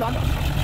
抓走